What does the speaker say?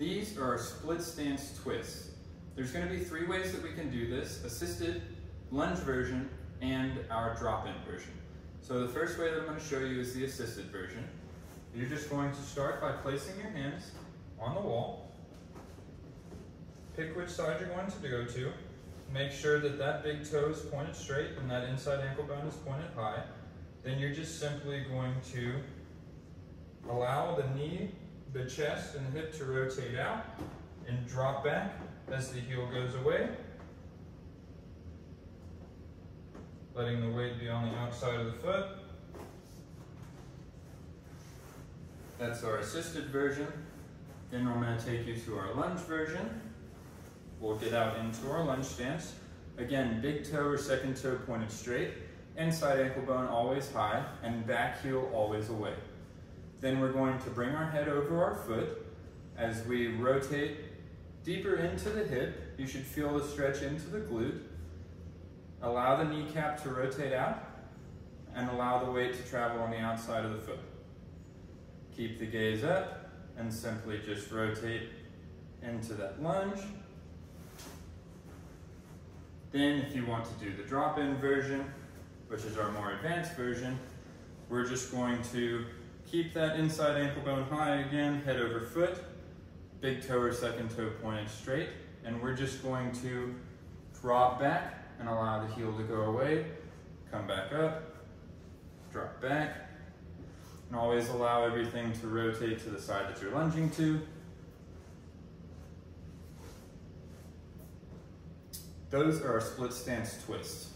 These are split stance twists. There's gonna be three ways that we can do this, assisted, lunge version, and our drop-in version. So the first way that I'm gonna show you is the assisted version. You're just going to start by placing your hands on the wall. Pick which side you're going to go to. Make sure that that big toe is pointed straight and that inside ankle bone is pointed high. Then you're just simply going to allow the knee, the chest, and hip to rotate out and drop back as the heel goes away. Letting the weight be on the outside of the foot. That's our assisted version. Then we're going to take you to our lunge version. We'll get out into our lunge stance. Again, big toe or second toe pointed straight, inside ankle bone always high, and back heel always away. Then we're going to bring our head over our foot as we rotate deeper into the hip. You should feel the stretch into the glute. Allow the kneecap to rotate out and allow the weight to travel on the outside of the foot. Keep the gaze up and simply just rotate into that lunge. Then if you want to do the drop-in version, which is our more advanced version, we're just going to keep that inside ankle bone high again, head over foot, big toe or second toe pointed straight, and we're just going to drop back and allow the heel to go away, come back up, drop back, and always allow everything to rotate to the side that you're lunging to. Those are our split stance twists.